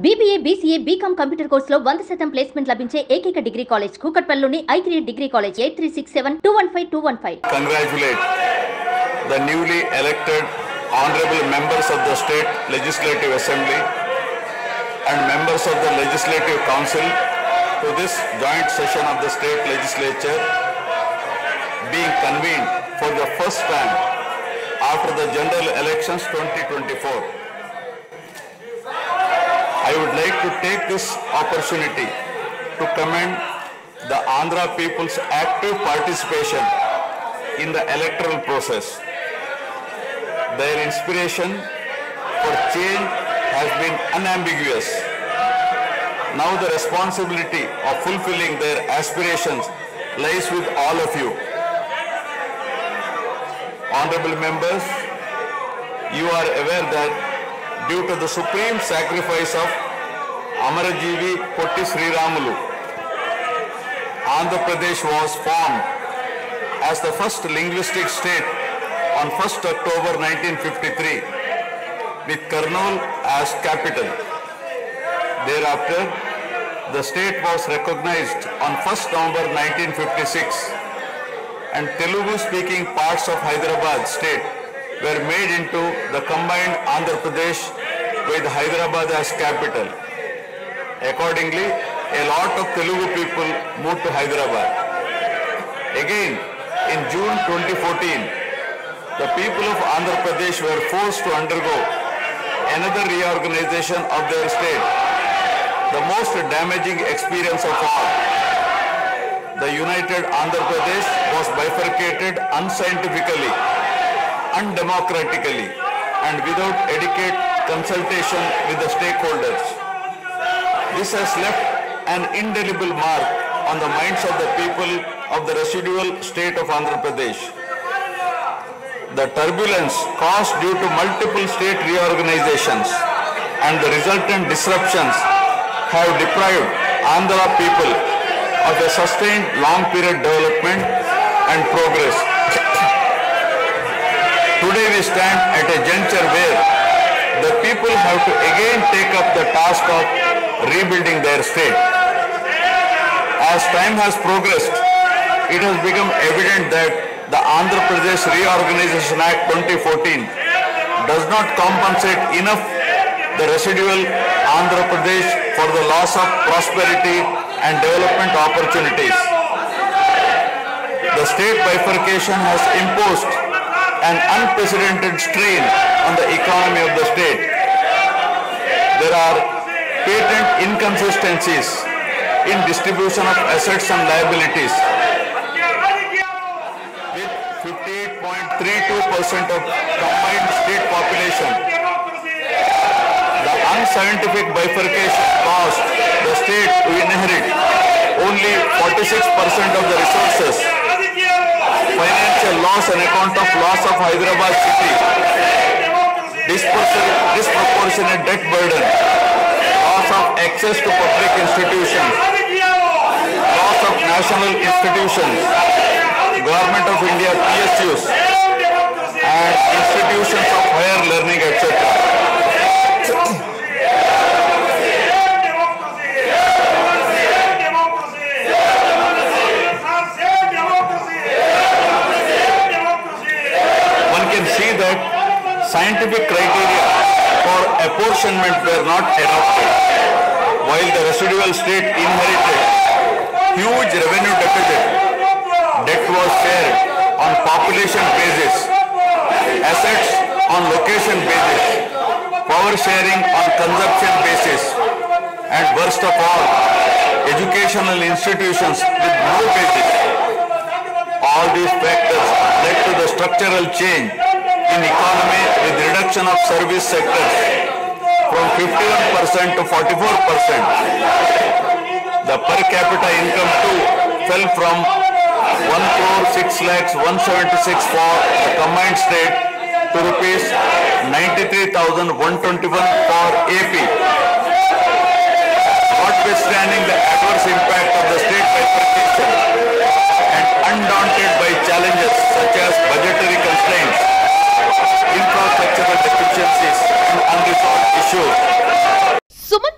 BBA BCA BCom computer కోర్సులో వంద శాతం ప్లేస్మెంట్ లభించే ఏకైక degree college కూకట్పల్లిలోని I three degree college eight three six seven two one five two one five congratulate the newly elected honorable members of the state legislative assembly and members of the legislative council to this joint session of the state legislature being convened for the first time after the general elections 2024. I would like to take this opportunity to commend the Andhra people's active participation in the electoral process. Their inspiration for change has been unambiguous. Now the responsibility of fulfilling their aspirations lies with all of you. Honorable members, you are aware that due to the supreme sacrifice of Amarajeevi Potti Sriramulu, Andhra Pradesh was formed as the first linguistic state on 1st October 1953 with Kurnool as capital. Thereafter, the state was recognized on 1st November 1956 and Telugu speaking parts of Hyderabad state were made into the combined Andhra Pradesh with Hyderabad as capital. Accordingly, a lot of Telugu people moved to Hyderabad. Again, in June 2014, the people of Andhra Pradesh were forced to undergo another reorganization of their state, the most damaging experience of all. The united Andhra Pradesh was bifurcated unscientifically, undemocratically, and without adequate consultation with the stakeholders. This has left an indelible mark on the minds of the people of the residual state of Andhra Pradesh. The turbulence caused due to multiple state reorganizations and the resultant disruptions have deprived Andhra people of a sustained long period development and progress. Today we stand at a juncture where the people have to again take up the task of rebuilding their state. As time has progressed, it has become evident that the Andhra Pradesh Reorganization Act 2014 does not compensate enough the residual Andhra Pradesh for the loss of prosperity and development opportunities. The state bifurcation has imposed an unprecedented strain on the economy of the state. There are patent inconsistencies in distribution of assets and liabilities. With 58.32% of combined state population, the unscientific bifurcation caused the state to inherit only 46% of the resources, financial loss on account of loss of Hyderabad city, disproportionate debt burden, loss of access to public institutions, loss of national institutions, Government of India PSUs, and institutions of higher learning, etc. scientific criteria for apportionment were not adopted, while the residual state inherited huge revenue deficit. Debt was shared on population basis, assets on location basis, power sharing on consumption basis, and worst of all, educational institutions with no basis. All these factors led to the structural change in economy with reduction of service sectors from 51% to 44%. The per capita income too fell from 1 crore 6 lakhs 176 for the combined state to rupees 93,121 for AP.